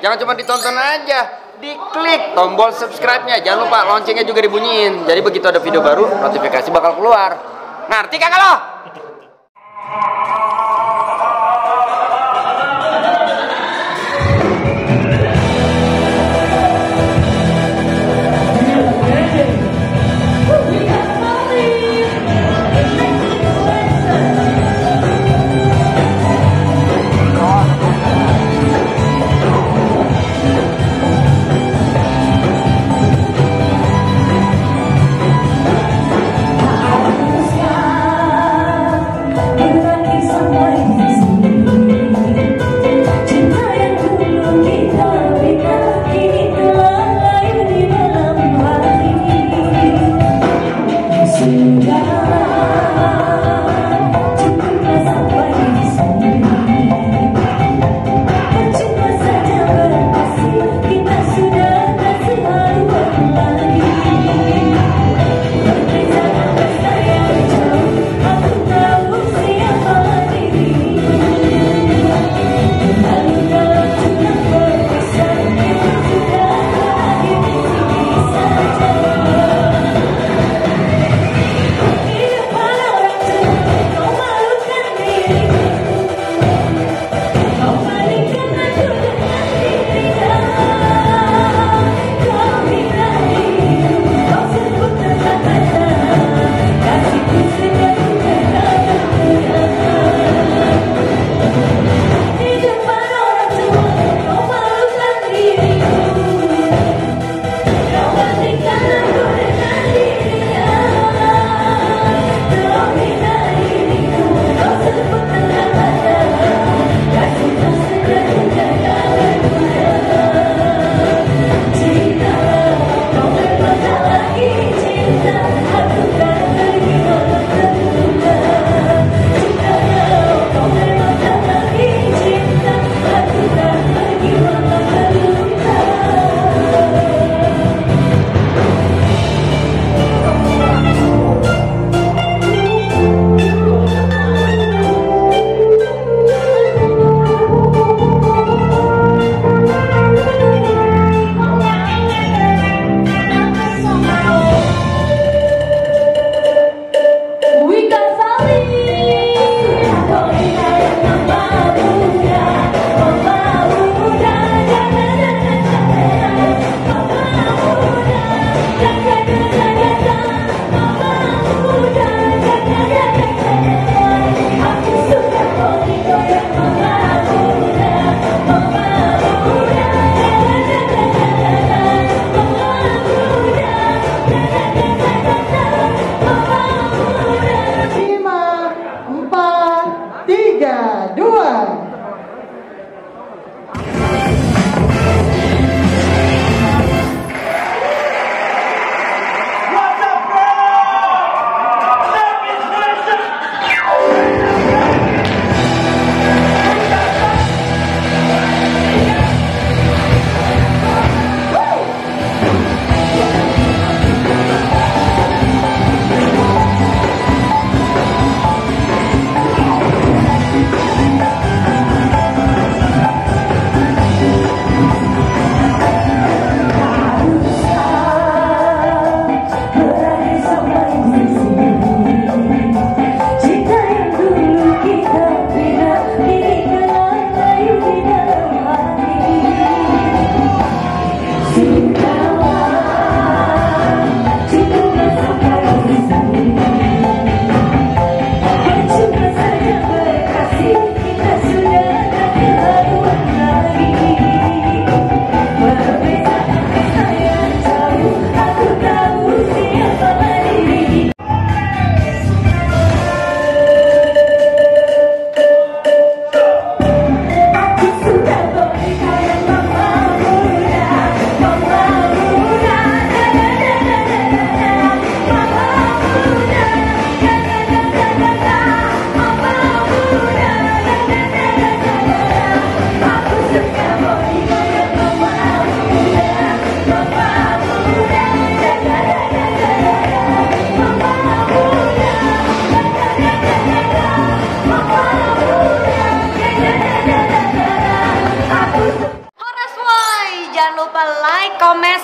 jangan cuma ditonton aja, diklik tombol subscribe-nya. Jangan lupa loncengnya juga dibunyiin. Jadi begitu ada video baru, notifikasi bakal keluar. Ngerti kagak lo?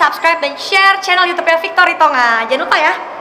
Subscribe, dan share channel YouTube-nya Victory Tonga. Jangan lupa ya.